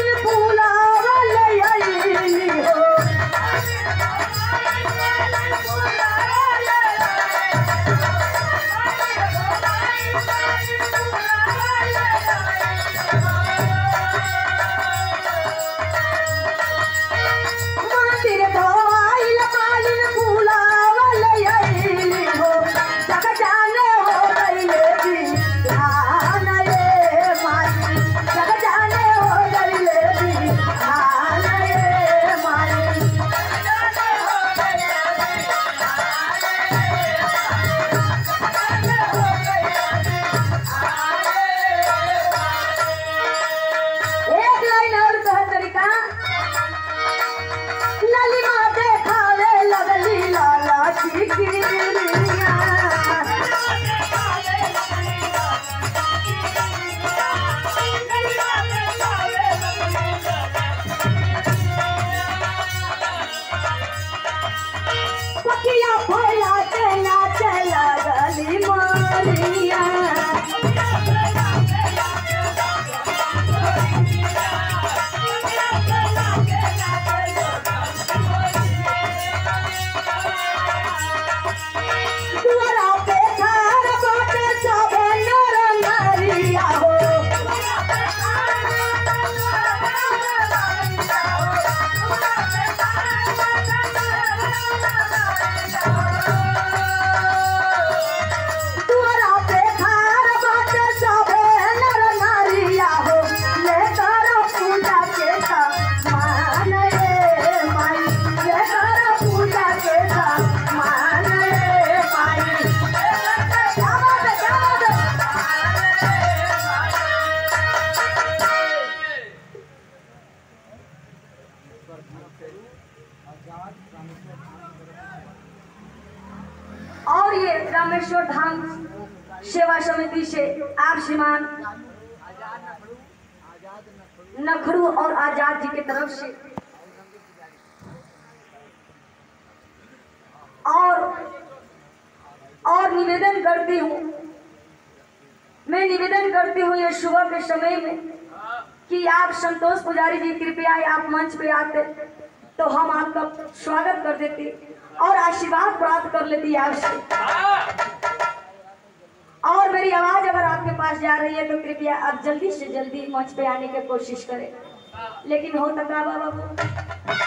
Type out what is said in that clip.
Senator. के नाचे लगली मोरिया। और ये रामेश्वर धाम सेवा समिति से आप श्रीमान नखरू और आज़ाद जी की तरफ़ से और और निवेदन करती हूँ, मैं निवेदन करती हूँ ये सुबह के समय में कि आप संतोष पुजारी जी, कृपया आप मंच पे आते। तो हम आपका स्वागत कर देते और आशीर्वाद प्राप्त कर लेती आपसे। और मेरी आवाज़ अगर आपके पास जा रही है तो कृपया आप जल्दी से जल्दी मंच पे आने की कोशिश करें। लेकिन हो तक बाबा।